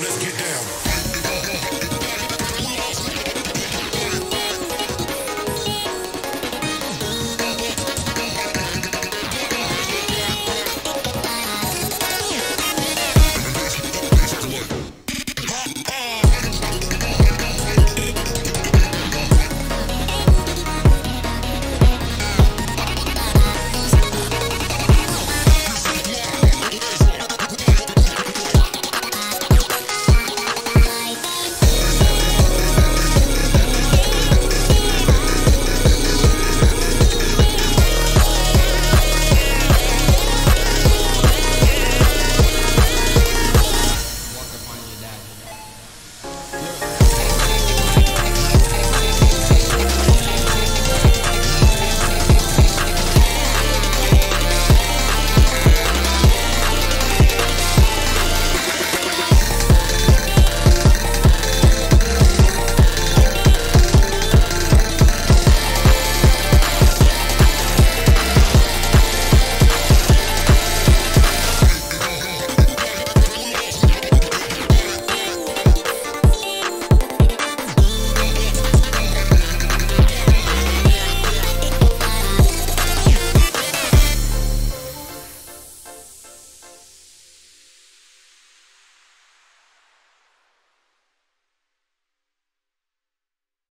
let's get down.